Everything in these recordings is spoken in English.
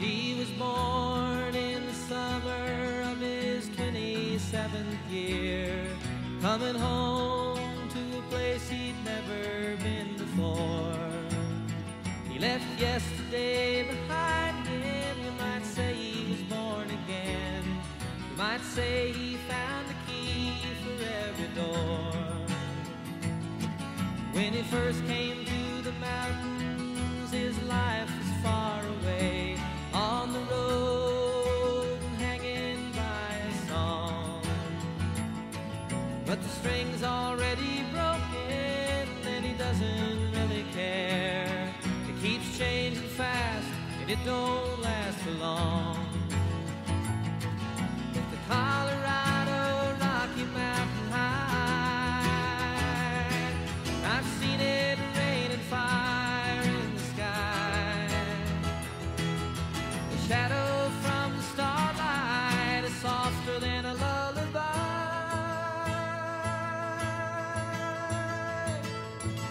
He was born in the summer of his 27th year, coming home to a place he'd never been before. He left yesterday behind him, you might say he was born again. You might say he found the key for every door. When he first came But the string's already broken, and he doesn't really care. It keeps changing fast, and it don't last for long.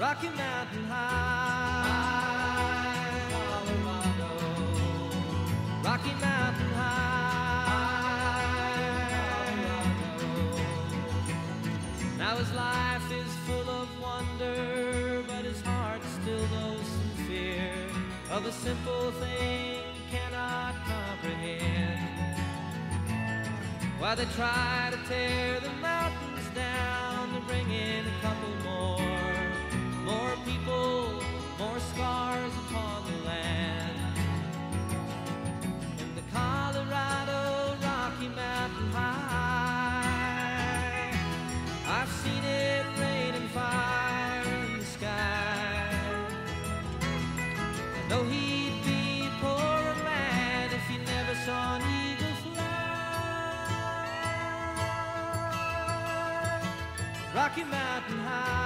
Rocky Mountain High, Colorado. Rocky Mountain High, Colorado. Now his life is full of wonder, but his heart still knows some fear of a simple thing cannot comprehend. While they try to tear Rocky Mountain High,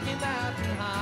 Rocky Mountain High.